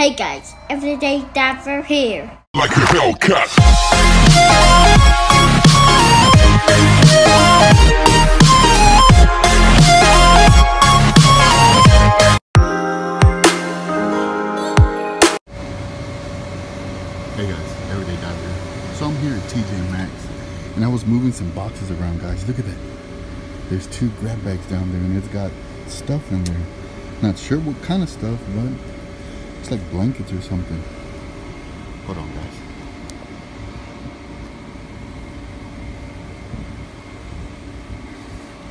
Hey guys, Everyday Diver here. like a Hellcat. Hey guys, Everyday Diver. So I'm here at TJ Maxx and I was moving some boxes around guys. Look at that. There's two grab bags down there and it's got stuff in there. Not sure what kind of stuff, but like blankets or something. Hold on guys.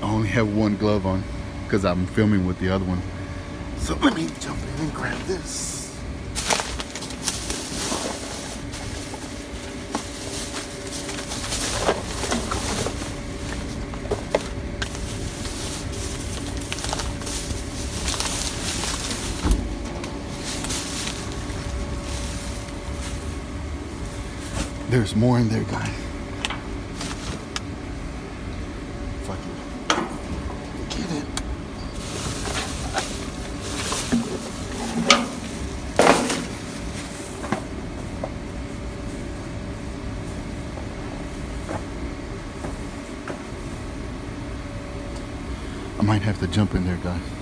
I only have one glove on because I'm filming with the other one. So let me jump in and grab this. There's more in there, guys. I might have to jump in there, guys.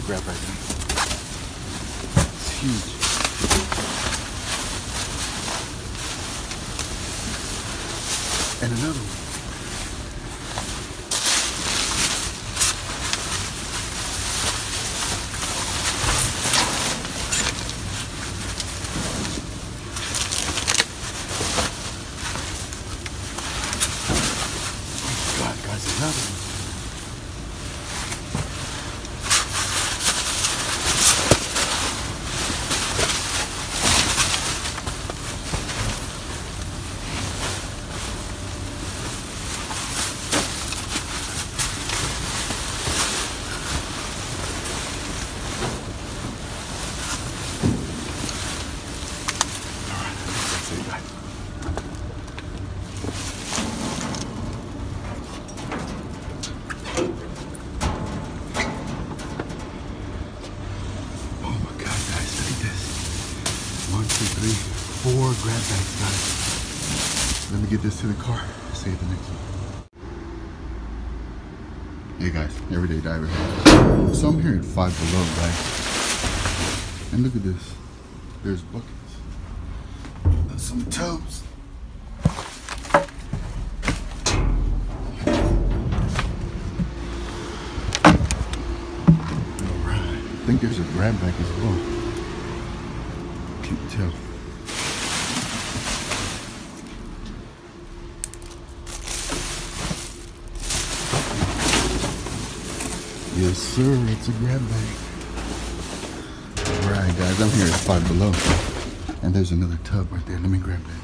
Another grab right there. It's huge. And another one. Oh God, guys, another one. Alright, that's it, guys. Oh my god, guys, look at this. One, two, three, four grab bags, guys. Let me get this to the car. See you at the next one. Hey guys, everyday diver. So I'm here at five below, guys. And look at this. There's buckets. There's some tubs. Alright. I think there's a grab bag as well. Yes, sir. It's a grab bag. Alright, guys. I'm here at five below. And there's another tub right there. Let me grab that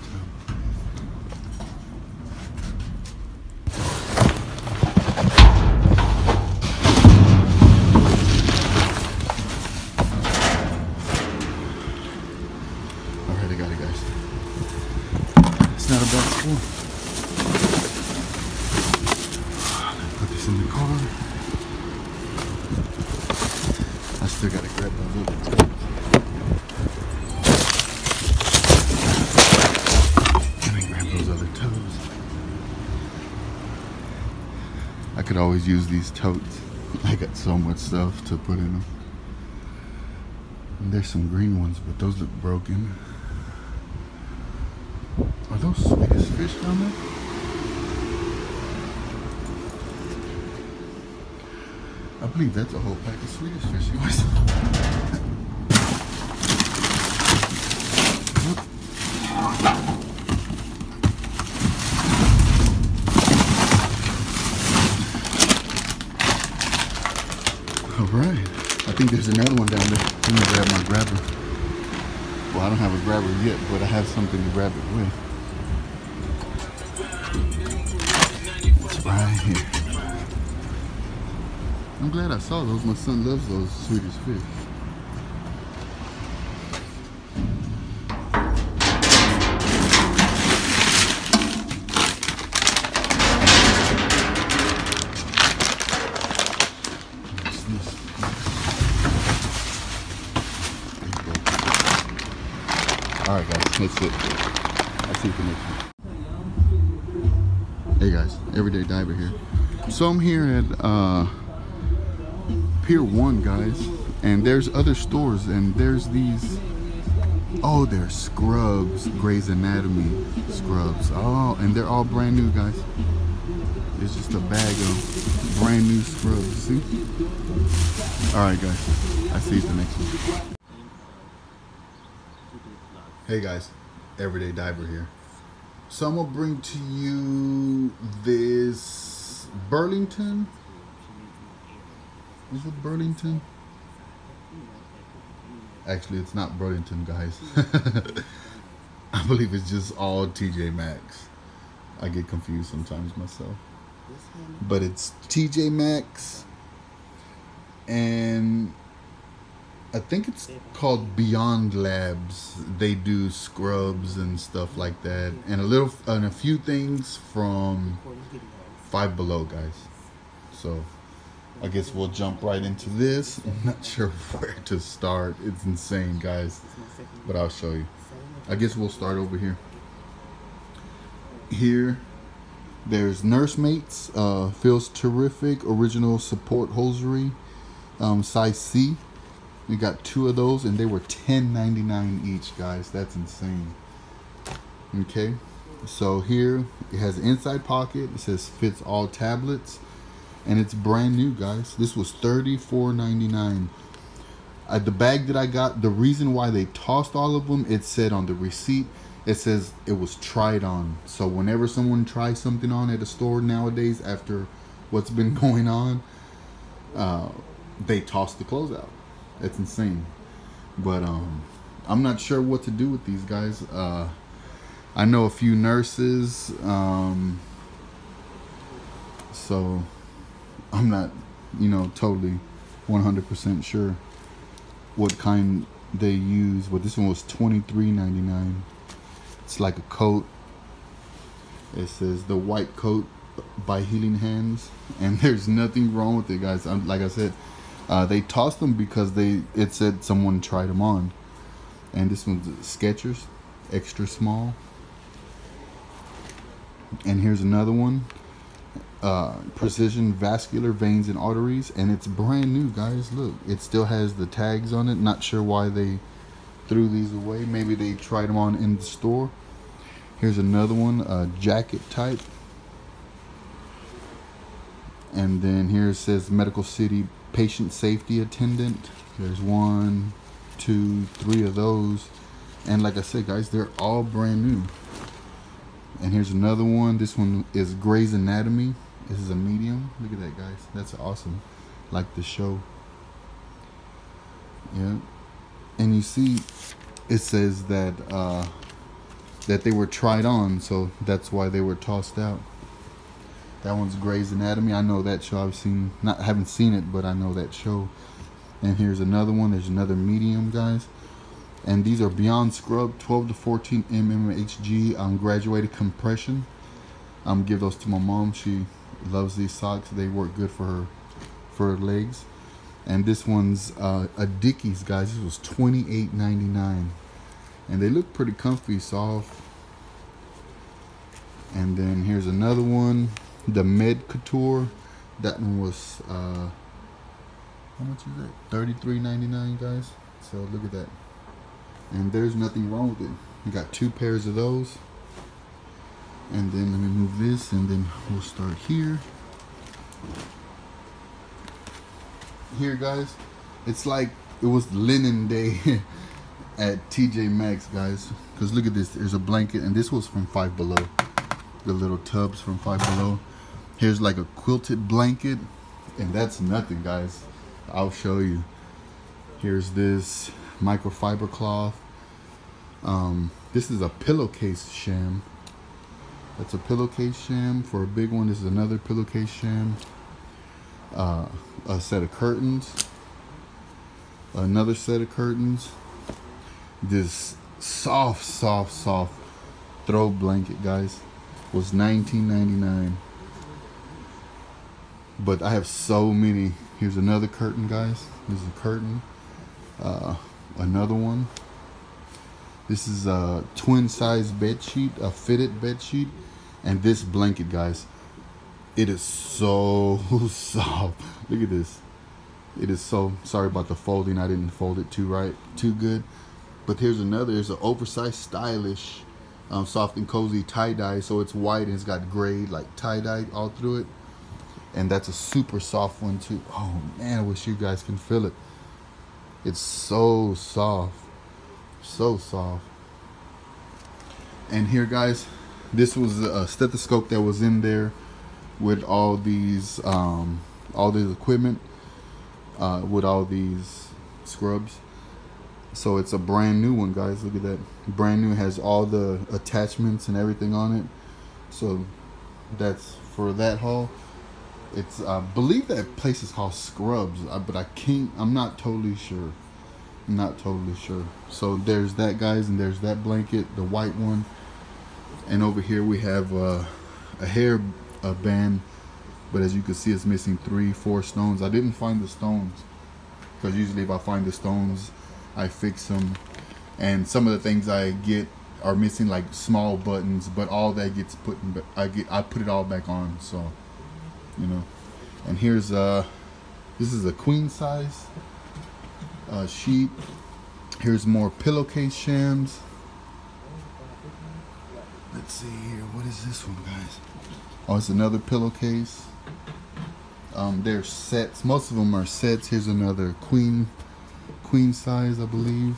It's not a bad score. Put this in the car. I still gotta grab those other totes. I could always use these totes. I got so much stuff to put in them. And there's some green ones, but those look broken. Those fish down there? I believe that's a whole pack of Swedish fish. yours. All right. I think there's another one down there. Let me grab my grabber. Well, I don't have a grabber yet, but I have something to grab it with. Here. I'm glad I saw those. My son loves those Swedish fish. All right, guys, that's it. I see the next one. Hey guys, everyday diver here. So I'm here at uh, Pier One, guys, and there's other stores, and there's these. Oh, they're scrubs, Grey's Anatomy scrubs. Oh, and they're all brand new, guys. It's just a bag of brand new scrubs. See? All right, guys. I see you the next one. Hey guys, Everyday Diver here. So I'm gonna bring to you this Burlington. Is it Burlington? Actually, it's not Burlington, guys. I believe it's just all TJ Maxx. I get confused sometimes myself. But it's TJ Maxx and I think it's called Beyond Labs. They do scrubs and stuff like that, and a little and a few things from Five Below, guys. So I guess we'll jump right into this. I'm not sure where to start. It's insane, guys, but I'll show you. I guess we'll start over here. Here, there's Nursemates. Uh, feels terrific. Original support hosiery, um, size C. We got two of those, and they were $10.99 each, guys. That's insane. Okay, so here it has an inside pocket. It says fits all tablets, and it's brand new, guys. This was $34.99. Uh, the bag that I got, the reason why they tossed all of them, it said on the receipt, it says it was tried on. So whenever someone tries something on at a store nowadays, after what's been going on, uh, they toss the clothes out. It's insane. But um, I'm not sure what to do with these guys. Uh, I know a few nurses, um, so I'm not, you know, totally 100% sure what kind they use. But this one was $23.99. It's like a coat. It says the white coat by Healing Hands, and there's nothing wrong with it, guys. I'm, like I said, uh, they tossed them because they it said someone tried them on, and this one's Skechers, extra small. And here's another one, uh, Precision Vascular Veins and Arteries, and it's brand new, guys. Look, it still has the tags on it. Not sure why they threw these away. Maybe they tried them on in the store. Here's another one, uh, jacket type. And then here it says Medical City Patient Safety Attendant. There's one, two, three of those. And like I said, guys, they're all brand new. And here's another one. This one is Grey's Anatomy. This is a medium. Look at that, guys. That's awesome. Like the show. Yeah. And you see, it says that uh, that they were tried on, so that's why they were tossed out. That one's Grey's Anatomy. I know that show. I've seen, not haven't seen it, but I know that show. And here's another one. There's another medium, guys. And these are Beyond Scrub, 12 to 14 mmHg um, graduated compression. I'm um, give those to my mom. She loves these socks. They work good for her, for her legs. And this one's uh, a Dickies, guys. This was $28.99. And they look pretty comfy, soft. And then here's another one the Med Couture. That one was uh, how much is that? Thirty-three ninety-nine, guys. So look at that. And there's nothing wrong with it. You got two pairs of those. And then let me move this, and then we'll start here. Here, guys, it's like it was linen day at TJ Maxx, guys. Because look at this. There's a blanket, and this was from Five Below. The little tubs from Five Below. Here's like a quilted blanket, and that's nothing, guys. I'll show you. Here's this microfiber cloth. Um, this is a pillowcase sham. That's a pillowcase sham for a big one. This is another pillowcase sham. uh, a set of curtains, another set of curtains, this soft, soft, soft throw blanket, guys, was 19.99. But I have so many. Here's another curtain, guys. Here's a curtain. Uh, another one. This is a twin size bed sheet, a fitted bed sheet, and this blanket, guys. It is so soft. Look at this. It is so sorry about the folding. I didn't fold it too right, too good. But here's another. It's an oversized, stylish, um, soft and cozy tie dye. So it's white and it's got gray like tie dye all through it. And that's a super soft one too. Oh man, I wish you guys can feel it. It's so soft, so soft. And here, guys, this was a stethoscope that was in there with all these um, all this equipment uh, with all these scrubs. So it's a brand new one guys. Look at that. Brand new. Has all the attachments and everything on it. So that's for that haul it's I believe that place is called Scrubs but I can't I'm not totally sure. I'm not totally sure. So there's that guys and there's that blanket the white one. And over here we have uh, a hair a band but as you can see it's missing three four stones. I didn't find the stones because usually if I find the stones I fix them and some of the things I get are missing like small buttons but all that gets put in I get I put it all back on so you know. And here's uh this is a queen size uh, sheet here's more pillowcase shams. Let's see here. What is this one guys? Oh it's another pillowcase. Um, they're sets. Most of them are sets. Here's another queen queen size I believe.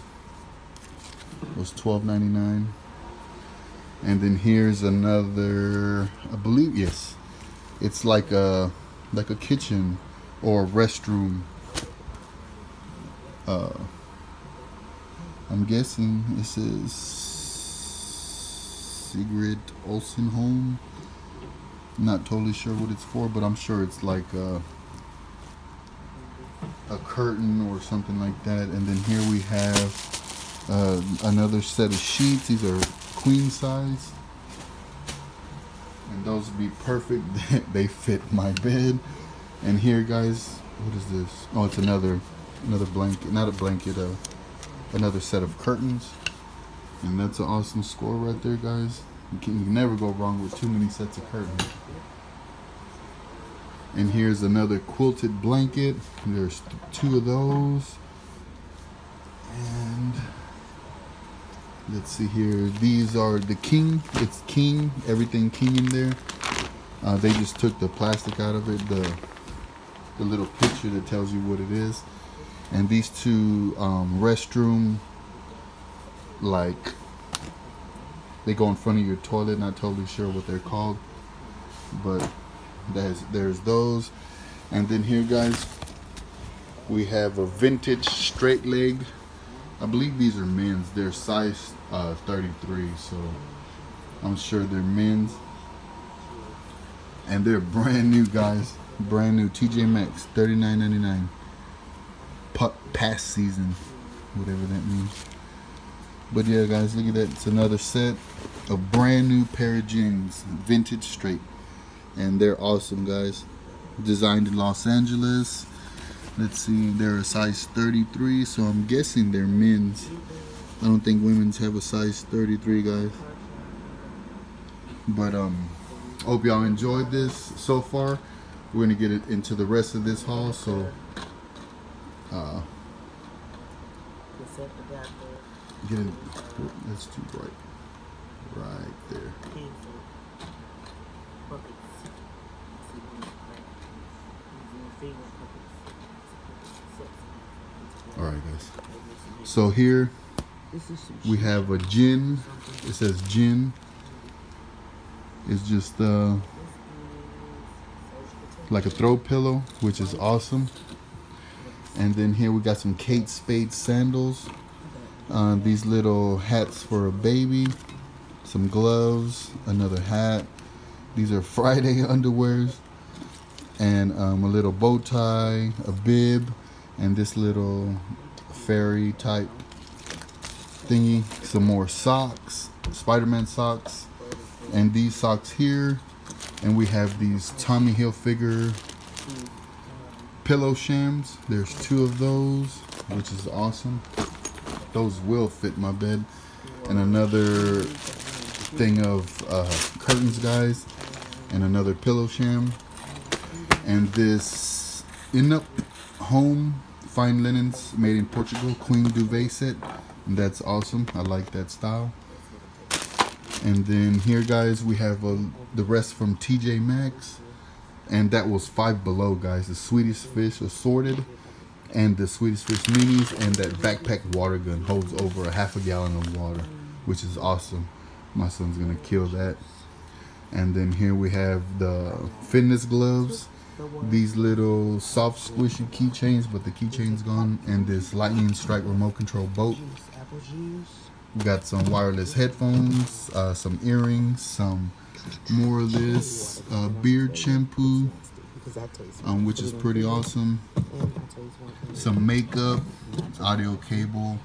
It was $12.99 and then here's another I believe yes it's like a like a kitchen or a restroom. Uh, I'm guessing this is Sigrid Olsen home not totally sure what it's for but I'm sure it's like a, a curtain or something like that. And then here we have uh, another set of sheets. These are queen size those would be perfect they fit my bed. And here guys what is this? Oh it's another another blanket not a blanket uh another set of curtains. And that's an awesome score right there guys. You can, you never go wrong with too many sets of curtains. And here's another quilted blanket. There's two of those. And let's see here. These are the king. It's king. Everything king in there. Uh, they just took the plastic out of it the the little picture that tells you what it is. And these two um, restroom like they go in front of your toilet not totally sure what they're called but there's there's those. And then here guys we have a vintage straight leg I believe these are men's. They're size uh, 33 so I'm sure they're men's. And they're brand new guys. Brand new. TJ Maxx 39.99 past season whatever that means. But yeah guys look at that. It's another set of brand new pair of jeans vintage straight. And they're awesome guys. Designed in Los Angeles let's see they're a size 33 so I'm guessing they're men's. I don't think women's have a size 33 guys. But um hope y'all enjoyed this so far. We're gonna get it into the rest of this haul so uh get it that's too bright. Right there all right guys. So here we have a gin. It says gin. It's just uh like a throw pillow which is awesome. And then here we got some Kate Spade sandals. Uh, these little hats for a baby. Some gloves another hat. These are Friday underwears. And um, a little bow tie, a bib, and this little fairy type thingy. Some more socks, Spider-Man socks, and these socks here. And we have these Tommy Hilfiger pillow shams. There's two of those, which is awesome. Those will fit my bed. And another thing of uh, curtains, guys. And another pillow sham. And this Inup Home Fine Linens made in Portugal Queen Duvet set. That's awesome. I like that style. And then here, guys, we have uh, the rest from TJ Maxx and that was five below guys the Swedish fish assorted and the Swedish fish minis and that backpack water gun holds over a half a gallon of water which is awesome my son's gonna kill that and then here we have the fitness gloves these little soft squishy keychains but the keychain's gone and this lightning strike remote control boat we got some wireless headphones uh, some earrings some more of this uh, beard shampoo, um, which is pretty awesome. Some makeup, audio cable,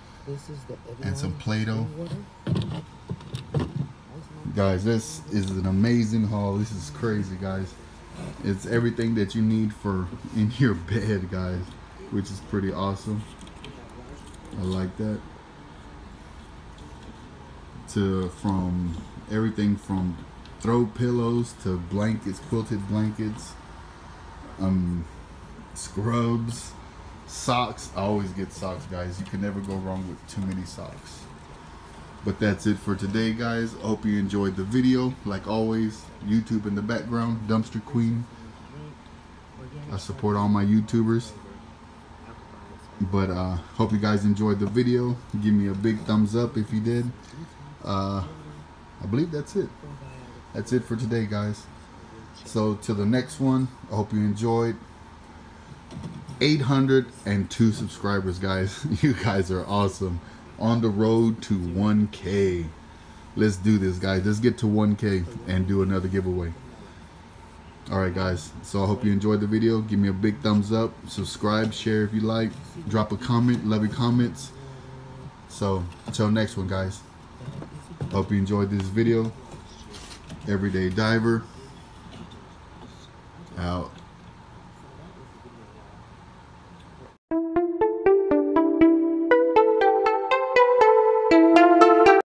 and some Play-Doh. Guys, this is an amazing haul. This is crazy, guys. It's everything that you need for in your bed, guys, which is pretty awesome. I like that. To from everything from throw pillows to blankets, quilted blankets, um, scrubs, socks. I always get socks, guys. You can never go wrong with too many socks. But that's it for today, guys. Hope you enjoyed the video. Like always, YouTube in the background, Dumpster Queen. I support all my YouTubers. But uh, hope you guys enjoyed the video. Give me a big thumbs up if you did. Uh, I believe that's it that's it for today guys so to the next one i hope you enjoyed 802 subscribers guys you guys are awesome on the road to 1k let's do this guys. Let's get to 1k and do another giveaway. Alright guys. So i hope you enjoyed the video. Give me a big thumbs up. Subscribe share if you like. Drop a comment. Love your comments. So until next one guys. Hope you enjoyed this video. Everyday Diver. Out.